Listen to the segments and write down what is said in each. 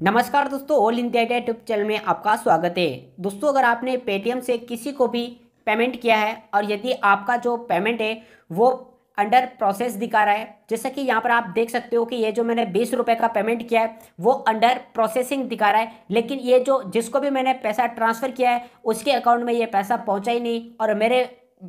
नमस्कार दोस्तों all India YouTube channel में आपका स्वागत है। दोस्तों, अगर आपने पेटीएम से किसी को भी पेमेंट किया है और यदि आपका जो पेमेंट है, वो अंडर प्रोसेस दिखा रहा है, जैसा कि यहाँ पर आप देख सकते हो कि ये जो मैंने बीस रुपये का पेमेंट किया है, वो अंडर प्रोसेसिंग दिखा रहा है। लेकिन ये जो, जिसको भी मैंने पैसा ट्रांसफ़र किया है, उसके अकाउंट में ये पैसा पहुँचा ही नहीं और मेरे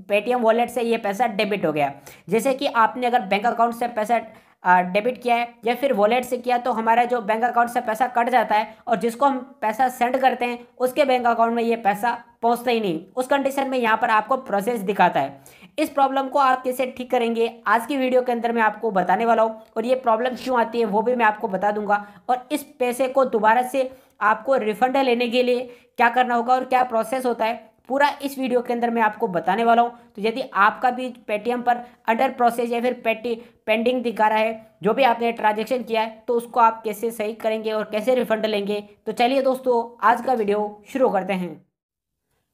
पेटीएम वॉलेट से ये पैसा डेबिट हो गया। जैसे कि आपने अगर बैंक अकाउंट से पैसा डेबिट किया है, या फिर वॉलेट से किया तो हमारा जो बैंक अकाउंट से पैसा कट जाता है और जिसको हम पैसा सेंड करते हैं, उसके बैंक अकाउंट में ये पैसा पहुँचता ही नहीं। उस कंडीशन में यहाँ पर आपको प्रोसेस दिखाता है। इस प्रॉब्लम को आप कैसे ठीक करेंगे, आज की वीडियो के अंदर मैं आपको बताने वाला हूँ और ये प्रॉब्लम क्यों आती है, वो भी मैं आपको बता दूँगा। और इस पैसे को दोबारा से आपको रिफंड लेने के लिए क्या करना होगा और क्या प्रोसेस होता है पूरा इस वीडियो के अंदर मैं आपको बताने वाला हूँ। तो यदि आपका भी पेटीएम पर अंडर प्रोसेस या फिर पेटी पेंडिंग दिखा रहा है, जो भी आपने ट्रांजेक्शन किया है तो उसको आप कैसे सही करेंगे और कैसे रिफंड लेंगे? तो चलिए दोस्तों, आज का वीडियो शुरू करते हैं।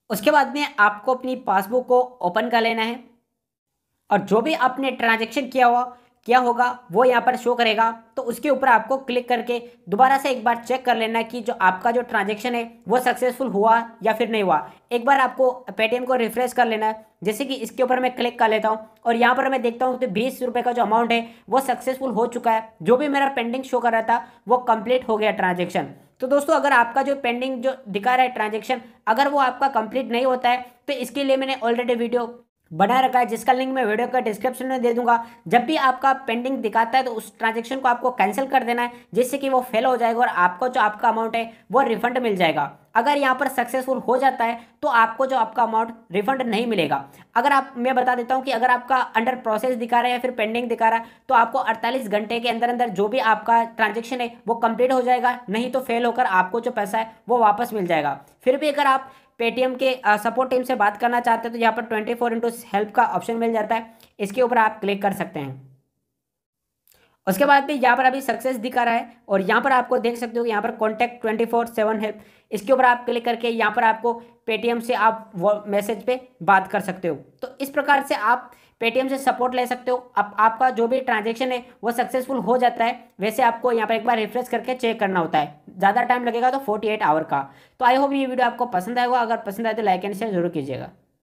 उसके बाद में आपको अपनी पासबुक को ओपन कर लेना है। और जो भी आपने ट्रांजेक्शन किया हुआ क्या होगा, वो यहाँ पर शो करेगा। तो उसके ऊपर आपको क्लिक करके दोबारा से एक बार चेक कर लेना कि जो आपका जो ट्रांजेक्शन है, वो सक्सेसफुल हुआ या फिर नहीं हुआ। एक बार आपको पेटीएम को रिफ्रेश कर लेना है। जैसे कि इसके ऊपर मैं क्लिक कर लेता हूँ और यहाँ पर मैं देखता हूँ तो बीस रुपये का जो अमाउंट है, वो सक्सेसफुल हो चुका है। जो भी मेरा पेंडिंग शो कर रहा था, वो कंप्लीट हो गया ट्रांजेक्शन तो दोस्तों, अगर आपका जो पेंडिंग जो दिखा रहा है ट्रांजेक्शन अगर वो आपका कंप्लीट नहीं होता है तो इसके लिए मैंने ऑलरेडी वीडियो बना रखा है, जिसका लिंक मैं वीडियो का डिस्क्रिप्शन में दे दूँगा। जब भी आपका पेंडिंग दिखाता है तो उस ट्रांजेक्शन को आपको कैंसिल कर देना है, जिससे कि वो फेल हो जाएगा और आपको जो आपका अमाउंट है, वो रिफंड मिल जाएगा। अगर यहाँ पर सक्सेसफुल हो जाता है तो आपको जो आपका अमाउंट रिफंड नहीं मिलेगा। अगर आप, मैं बता देता हूँ कि अगर आपका अंडर प्रोसेस दिखा रहा है या फिर पेंडिंग दिखा रहा है तो आपको 48 घंटे के अंदर अंदर जो भी आपका ट्रांजेक्शन है, वो कंप्लीट हो जाएगा। नहीं तो फेल होकर आपको जो पैसा है, वो वापस मिल जाएगा। फिर भी अगर आप पेटीएम के सपोर्ट टीम से बात करना चाहते हैं तो यहाँ पर ट्वेंटी फोर इंटू हेल्प का ऑप्शन मिल जाता है। इसके ऊपर आप क्लिक कर सकते हैं। उसके बाद भी यहाँ पर अभी सक्सेस दिखा रहा है, और यहाँ पर आपको देख सकते हो कि यहाँ पर contact twenty four seven help इसके ऊपर आप क्लिक करके यहाँ पर आपको पेटीएम से आप मैसेज पे बात कर सकते हो। तो इस प्रकार से आप पेटीएम से सपोर्ट ले सकते हो। अब आपका जो भी ट्रांजेक्शन है, वो सक्सेसफुल हो जाता है। वैसे आपको यहाँ पर एक बार रिफ्रेश करके चेक करना होता है। ज़्यादा टाइम लगेगा तो फोर्टी एट आवर का। तो आई होप ये वीडियो आपको पसंद आएगा अगर पसंद आए तो लाइक एंड शेयर ज़रूर कीजिएगा।